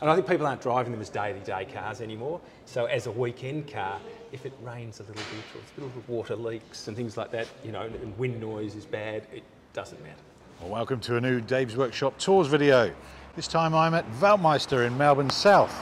And I think people aren't driving them as daily day cars anymore. So as a weekend car, if it rains a little bit or a little bit of water leaks and things like that, you know, and wind noise is bad, it doesn't matter. Well, welcome to a new Dave's Workshop Tours video. This time I'm at Weltmeister in Melbourne South.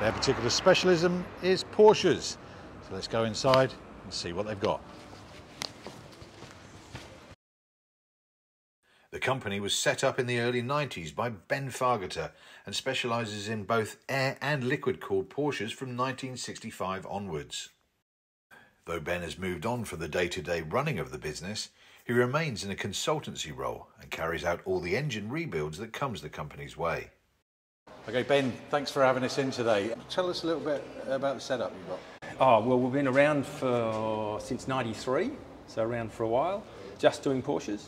Their particular specialism is Porsches. So let's go inside and see what they've got. The company was set up in the early 90s by Ben Faggetter and specialises in both air and liquid cooled Porsches from 1965 onwards. Though Ben has moved on from the day to day running of the business, he remains in a consultancy role and carries out all the engine rebuilds that comes the company's way. Okay, Ben, thanks for having us in today. Tell us a little bit about the setup you've got. Oh, well, we've been around for since 93, so around for a while, just doing Porsches.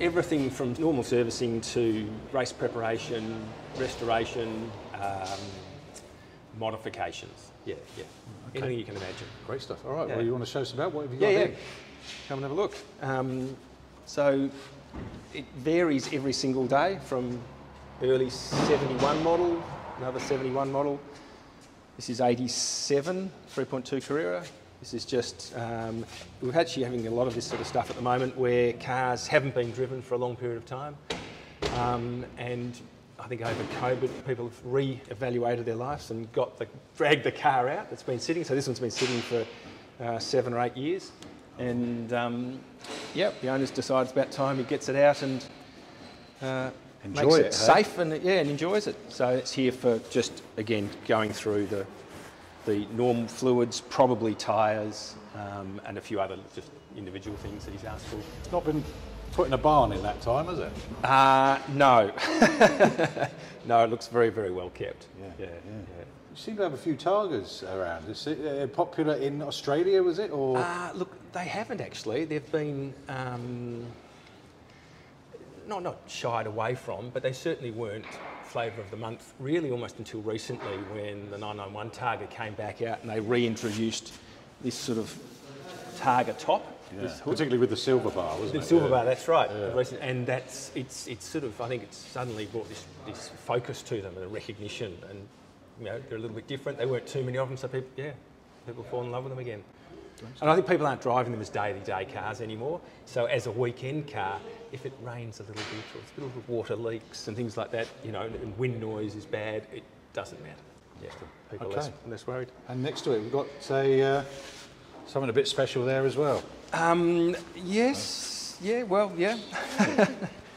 Everything from normal servicing to race preparation, restoration, um, modifications. Yeah, yeah. Okay. Anything you can imagine. Great stuff. All right, Yeah. well, you want to show us about what have you Yeah, got yeah. here? Come and have a look. Um, so it varies every single day from early 71 model, another 71 model. This is 87 3.2 Carrera. This is just, um, we're actually having a lot of this sort of stuff at the moment where cars haven't been driven for a long period of time. Um, and I think over COVID, people have re-evaluated their lives and got the, dragged the car out that's been sitting. So this one's been sitting for uh, seven or eight years. And um, yep, the owner's decides about time he gets it out and uh, Enjoy makes it, it, hey? safe and yeah, and enjoys it. So it's here for just again going through the the normal fluids, probably tyres, um, and a few other just individual things that he's asked for. It's not been put in a barn in that time, has it? Uh, no, no, it looks very very well kept. Yeah, yeah, yeah. yeah. You seem to have a few Targas around. Is it uh, popular in Australia, was it? Or Uh, look, they haven't actually. They've been um, not not shied away from, but they certainly weren't flavour of the month really almost until recently when the 991 Targa came back out and they reintroduced this sort of Targa top. hood. particularly with the silver bar, wasn't The it? silver Yeah. bar, that's right. Recent- And that's it's it's sort of I think it's suddenly brought this, this focus to them and a recognition and you know they're a little bit different. They weren't too many of them, so people yeah, people fall in love with them again. And I think people aren't driving them as daily day cars anymore. So as a weekend car, if it rains a little bit or it's a little bit water leaks and things like that, you know, and wind noise is bad, it doesn't matter. Yeah, people are less, less worried. And next to it, we've got a, uh, something a bit special there as well. Um, yes, yeah, well, yeah.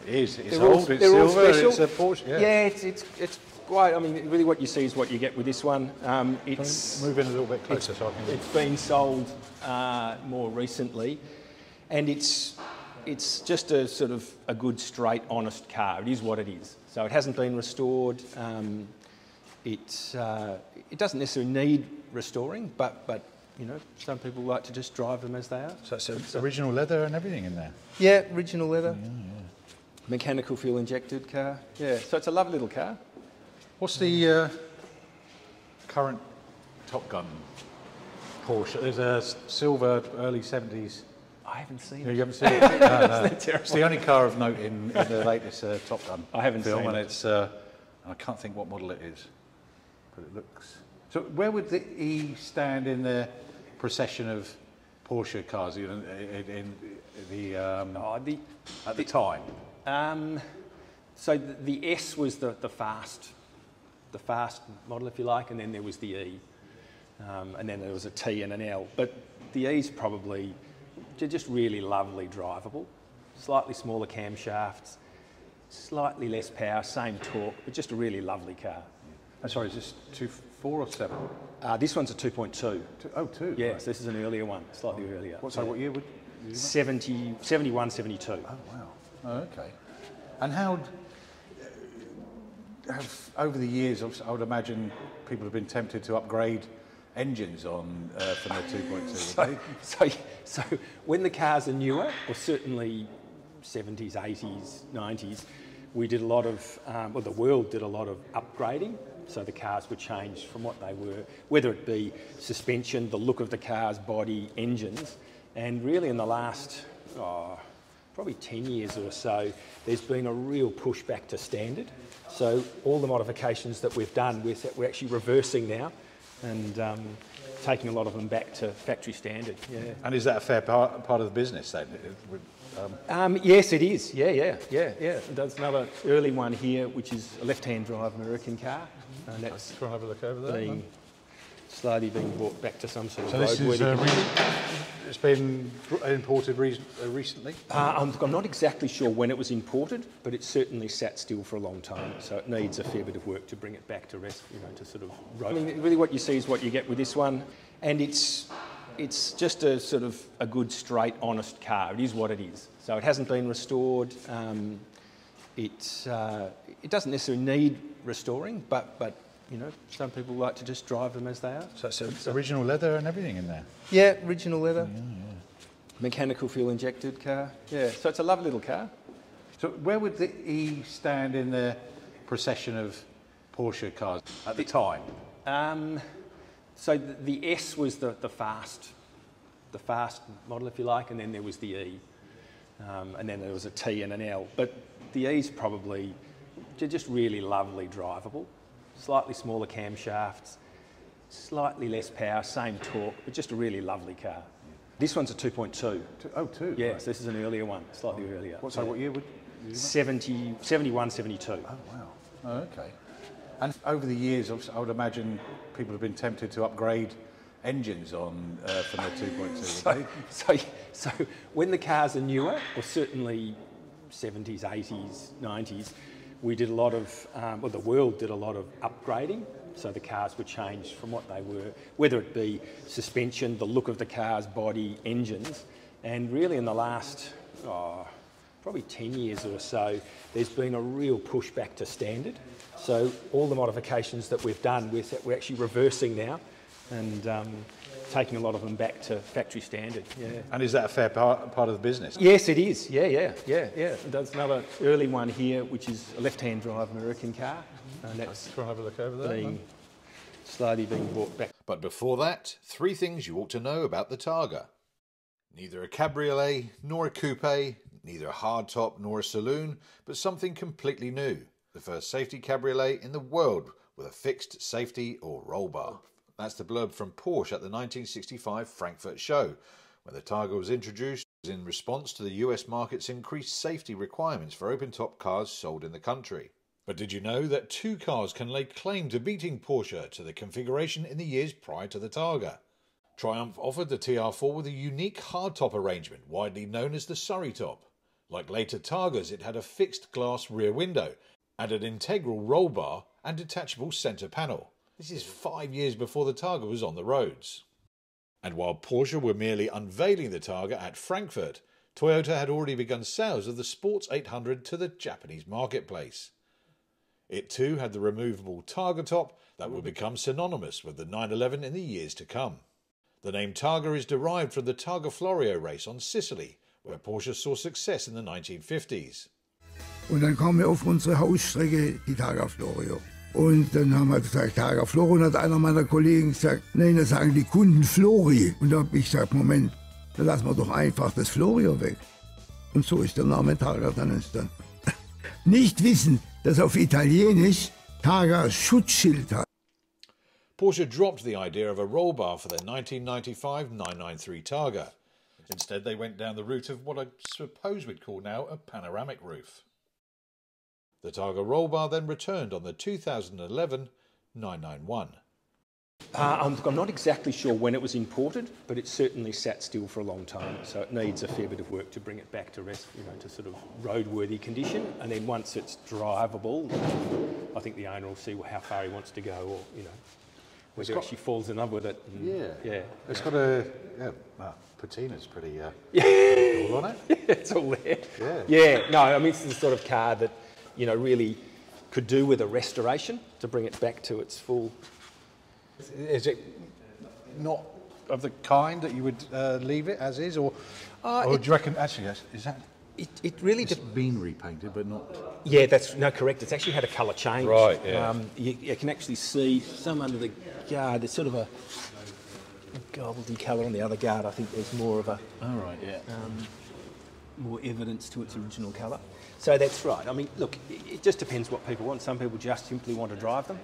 It is. It's They're all- old. it's silver. special. It's a Porsche. Yeah. Yeah, it's, it's, it's quite, I mean, really what you see is what you get with this one. Um, it's, Move in a little bit closer so I can. it's been sold uh, more recently and it's, it's just a sort of a good, straight, honest car. It is what it is. So it hasn't been restored. Um, it, uh, it doesn't necessarily need restoring, but, but, you know, some people like to just drive them as they are. So it's original leather and everything in there. Yeah, original leather. Mechanical fuel injected car. Yeah, so it's a lovely little car. What's the uh, current Top Gun Porsche? There's a silver early 70s. I haven't seen No, it. you haven't seen it? No, no. Isn't it terrible? It's the only car of note in, in the latest uh, Top Gun I haven't film, seen and it. it's uh, I can't think what model it is, but it looks. So where would the E stand in the procession of Porsche cars in, in, in the um, Oh, the, at the time? um, so the, the S was the, the fast, the fast model, if you like, and then there was the E, um, and then there was a T and an L. But the E's probably just really lovely drivable, slightly smaller camshafts, slightly less power, same torque, but just a really lovely car. I'm sorry, is this two four or seven? Uh, this one's a 2.2. Two, oh, two. Yes, right. this is an earlier one, slightly earlier. What, sorry, what year would? 70, 71, 72. Oh wow. Oh, okay. And how have over the years? I would imagine people have been tempted to upgrade engines on uh, from the 2.2. So, so, so when the cars are newer, or certainly 70s, 80s, 90s, we did a lot of, um, well, the world did a lot of upgrading. So the cars were changed from what they were, whether it be suspension, the look of the car's body, engines. And really in the last oh, probably 10 years or so, there's been a real push back to standard. So all the modifications that we've done, we're, we're actually reversing now and um, taking a lot of them back to factory standard. Yeah. And is that a fair part, part of the business then? Um, um, yes, it is. Yeah, yeah, yeah, yeah. There's another early one here, which is a left-hand drive American car, and that's try and have a look over there. Being, slowly being brought back to some sort of so this is, uh, it's been imported re uh, recently? Uh, I'm, I'm, not exactly sure when it was imported, but it certainly sat still for a long time. So it needs a fair bit of work to bring it back to rest, you know, to sort of. I mean, really, what you see is what you get with this one, and it's it's just a sort of a good, straight, honest car. It is what it is. So it hasn't been restored. Um, it uh, it doesn't necessarily need restoring, but but you know, some people like to just drive them as they are. So it's original leather and everything in there? Yeah, original leather. Yeah, yeah. Mechanical fuel injected car. Yeah, so it's a lovely little car. So where would the E stand in the procession of Porsche cars at the, the time? Um, so the, the, S was the, the fast, the fast model, if you like, and then there was the E, um, and then there was a T and an L. But the E's probably just really lovely drivable slightly smaller camshafts, slightly less power, same torque, but just a really lovely car. This one's a 2.2. Oh, two? Yes, right. this is an earlier one, slightly oh. earlier. What, so what year would 70, 71, 72. Oh, wow. Oh, okay. And over the years, I would imagine people have been tempted to upgrade engines on uh, from the 2.2. so, so, so when the cars are newer, or certainly 70s, 80s, 90s, we did a lot of, um, well, the world did a lot of upgrading. So the cars were changed from what they were, whether it be suspension, the look of the car's body, engines. And really, in the last oh, probably 10 years or so, there's been a real push back to standard. So all the modifications that we've done, we're, we're actually reversing now. And um, taking a lot of them back to factory standard. Yeah. And is that a fair part, part of the business? Yes, it is. Yeah, yeah, yeah, yeah. There's another early one here, which is a left-hand drive American car, mm-hmm. and that's try and have a look over there. Being, slowly being brought back. But before that, three things you ought to know about the Targa. Neither a cabriolet nor a coupe, neither a hardtop nor a saloon, but something completely new. The first safety cabriolet in the world with a fixed safety or roll bar. That's the blurb from Porsche at the 1965 Frankfurt show, when the Targa was introduced in response to the US market's increased safety requirements for open top cars sold in the country. But did you know that two cars can lay claim to beating Porsche to the configuration in the years prior to the Targa? Triumph offered the TR4 with a unique hardtop arrangement, widely known as the Surrey top. Like later Targas, it had a fixed glass rear window and an integral roll bar and detachable centre panel. This is five years before the Targa was on the roads. And while Porsche were merely unveiling the Targa at Frankfurt, Toyota had already begun sales of the Sports 800 to the Japanese marketplace. It too had the removable Targa top that would become synonymous with the 911 in the years to come. The name Targa is derived from the Targa Florio race on Sicily, where Porsche saw success in the 1950s. Und dann wir auf unsere Hausstrecke die Targa Florio. Und dann haben wir gesagt, Targa Flori. Und hat einer meiner Kollegen gesagt, nein, das sagen die Kunden Flori. Und da habe ich gesagt, Moment, dann lassen wir doch einfach das Florio weg. Und so ist der Name Targa dann entstanden. Nicht wissen, dass auf Italienisch Targa Schutzschild hat. Porsche dropped the idea of a roll bar for their 1995 993 Targa. Instead, they went down the route of what I suppose we'd call now a panoramic roof. The Targa roll bar then returned on the 2011 991. Uh, I'm, I'm, not exactly sure when it was imported, but it certainly sat still for a long time. So it needs a fair bit of work to bring it back to rest, you know, to sort of roadworthy condition. And then once it's drivable, I think the owner will see how far he wants to go, or you know, whether got, she falls in love with it. And, yeah, yeah. It's got a yeah. Well, patina's pretty uh, yeah. all on it. yeah, it's all there. Yeah. Yeah. No, I mean it's the sort of car that you know, really could do with a restoration to bring it back to its full. Is it not of the kind that you would uh, leave it as is, or, uh, or it, do you reckon actually is that? It, it really it's been repainted, but not. Yeah, that's no correct. It's actually had a colour change. Right. Yeah. Um, you, you, can actually see some under the guard. There's sort of a, a goldy colour on the other guard. I think there's more of a. All right. Yeah. Um, more evidence to its original colour. So that's right. I mean, look, it, just depends what people want. Some people just simply want to drive them,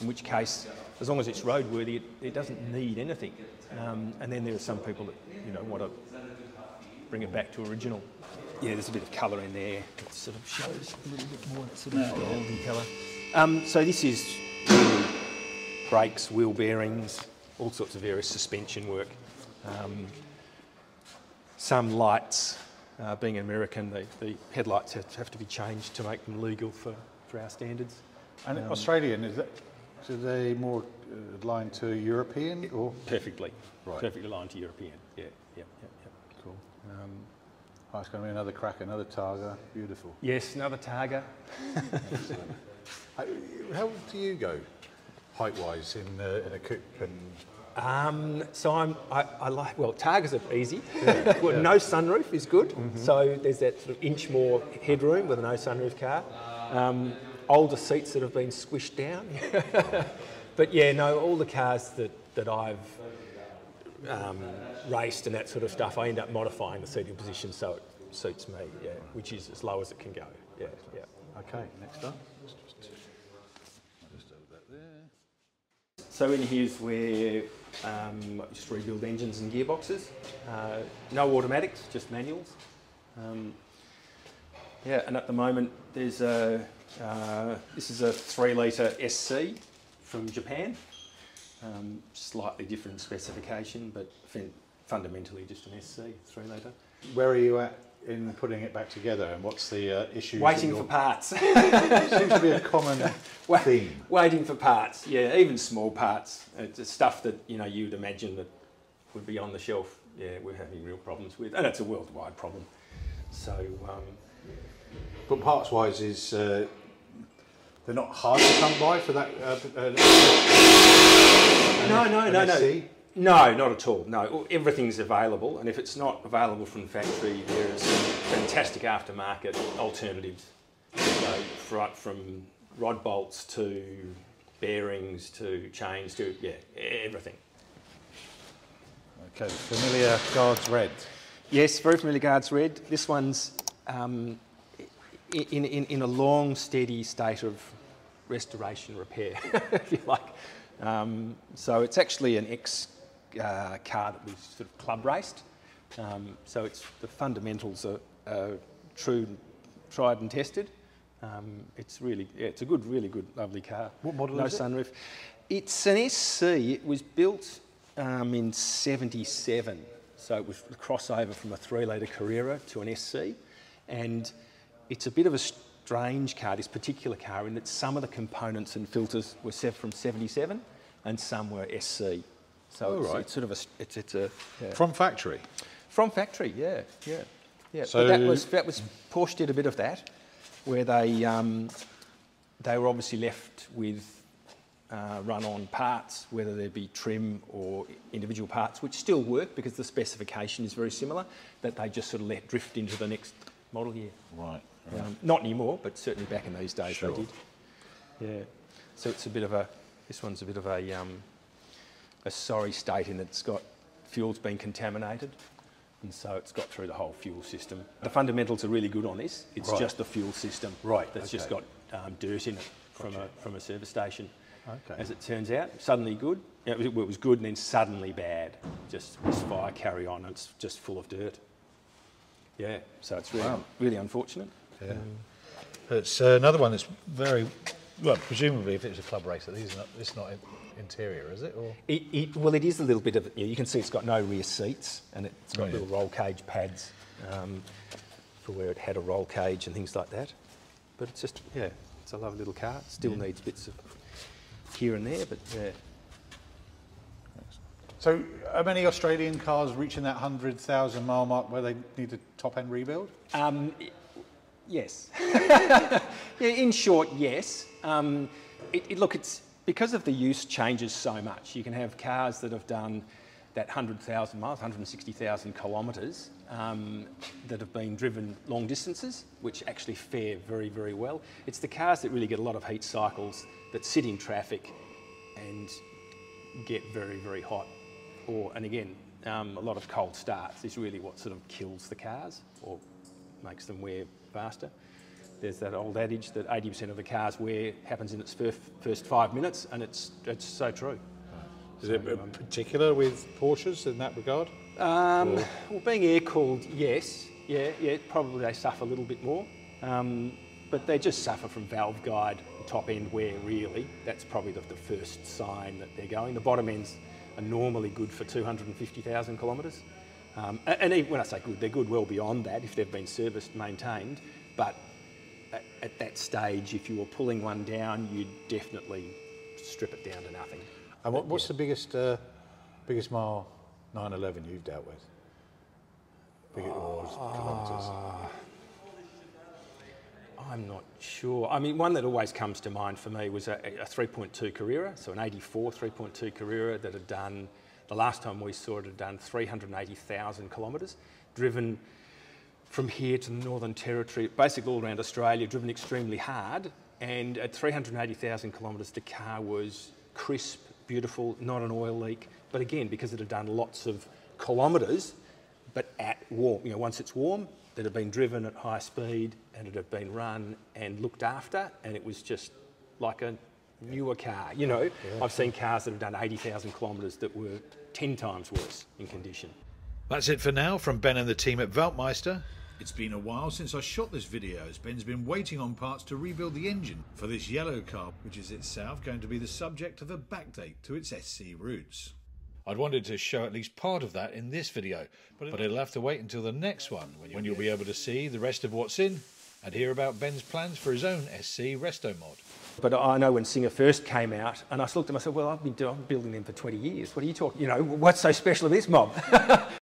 in which case, as long as it's roadworthy, it, it doesn't need anything. Um, and then there are some people that you know want to bring it back to original. Yeah, there's a bit of colour in there. It sort of shows a little bit more sort of golden colour. Um, so this is really brakes, wheel bearings, all sorts of various suspension work. Um, some lights, uh, being American, the, the headlights have, have to be changed to make them legal for, for our standards. And Australian, is that, are they more uh, aligned to European or? Perfectly, Right. perfectly aligned to European. Yeah, yeah, yeah, yeah. Cool. Oh, it's going to be another crack, another Targa. Beautiful. Yes, another Targa. How, how do you go height-wise in, uh, in a coupe and Um, so I'm, I, I like, well, Targas are easy. well, No sunroof is good. So there's that sort of inch more headroom with a no sunroof car. Um, older seats that have been squished down. but yeah, no, all the cars that, that I've um, raced and that sort of stuff, I end up modifying the seating position so it suits me, yeah, which is as low as it can go. Yeah, yeah. Okay, next up. So in here's where um, just rebuild engines and gearboxes. Uh, no automatics, just manuals. Um, yeah, and at the moment there's a uh, this is a three litre SC from Japan. Um, slightly different specification, but fundamentally just an SC three litre. Where are you at in putting it back together and what's the uh, issue? Waiting for parts. Seems to be a common theme. Waiting for parts, yeah, even small parts. It's stuff that you know you'd imagine that would be on the shelf. Yeah, we're having real problems with, and it's a worldwide problem. So um, But parts-wise, is uh, they're not hard to come by for that? Uh, uh, no, no, no, no? No, not at all. No, everything's available, and if it's not available from the factory, there's fantastic aftermarket alternatives. So right from rod bolts to bearings to chains to yeah, everything. Okay, familiar Guards Red. Yes, very familiar Guards Red. This one's um, in, in, in a long, steady state of restoration repair, if you like. Um, so it's actually an ex uh, car that we sort of club raced. Um, so it's the fundamentals are, are true, tried and tested. Um, it's really, yeah, it's a good, really good, lovely car. What model no is it? No sunroof. It's an SC. It was built um, in '77, so it was the crossover from a three-litre Carrera to an SC, and it's a bit of a strange car. This particular car, in that some of the components and filters were from '77, and some were SC. So Oh, it's, right. it's sort of a, it's, it's a yeah. From factory. From factory, yeah, yeah, yeah. So- but that was that was Porsche did a bit of that, where they um, they were obviously left with uh, run-on parts, whether they be trim or individual parts, which still work because the specification is very similar. That they just sort of let drift into the next model year. Right. Um, not anymore, but certainly back in those days Sure. they did. Yeah. So it's a bit of a. This one's a bit of a um, a sorry state in that it's got fuel's been contaminated, and so it's got through the whole fuel system. The fundamentals are really good on this. It's Right. just the fuel system Right, that's just got um, dirt in it from a from a service station. Okay. As it turns out, suddenly good. It was, it was good and then suddenly bad. Just this fire carry on. and It's just full of dirt. Yeah. So it's really Wow. really unfortunate. Yeah. It's uh, another one that's very well. Presumably, if it's a club racer, these are not, it's not interior, is it? Or It, it, well, it is a little bit of. Yeah, you can see it's got no rear seats, and it's got Oh, yeah. little roll cage pads um, for where it had a roll cage and things like that. But it's just, yeah, it's a lovely little car. It still needs bits of here and there, but yeah. so, are many Australian cars reaching that hundred thousand mile mark where they need a top end rebuild? Um, yes. yeah, in short, yes. Um, it, it, look, it's because of the use changes so much. You can have cars that have done that 100,000 miles, 160,000 kilometres, um, that have been driven long distances, which actually fare very, very well. It's the cars that really get a lot of heat cycles that sit in traffic and get very, very hot. Or, and again, um, a lot of cold starts is really what sort of kills the cars or makes them wear faster. There's that old adage that 80% of the car's wear happens in its first, first five minutes, and it's, it's so true. Is it particular with Porsches in that regard? Um, well, being air cooled, yes, yeah, yeah. Probably they suffer a little bit more, um, but they just suffer from valve guide top end wear. Really, that's probably the, the first sign that they're going. The bottom ends are normally good for 250,000 kilometres, um, and, and when I say good, they're good well beyond that if they've been serviced, maintained. But at, at that stage, if you were pulling one down, you'd definitely strip it down to nothing. And what, what's the biggest uh, biggest mile 911 you've dealt with? Big it was kilometres. I'm not sure. I mean, one that always comes to mind for me was a, a 3.2 Carrera, so an 84 3.2 Carrera that had done, the last time we saw it had done 380,000 kilometres, driven from here to the Northern Territory, basically all around Australia, driven extremely hard. And at 380,000 kilometres, the car was crisp, beautiful, not an oil leak. But again, because it had done lots of kilometres, but at warm, you know, once it's warm, that had been driven at high speed and it had been run and looked after, and it was just like a newer car. You know, I've seen cars that have done 80,000 kilometres that were 10 times worse in condition. That's it for now from Ben and the team at Weltmeister. It's been a while since I shot this video as Ben's been waiting on parts to rebuild the engine for this yellow car, which is itself going to be the subject of a backdate to its SC roots. I'd wanted to show at least part of that in this video, but, but it'll have to wait until the next one when you'll be able to see the rest of what's in and hear about Ben's plans for his own SC resto mod. But I know when Singer first came out, and I looked at myself, well, I've been doing, building them for 20 years. What are you talking? You know, what's so special of this mob?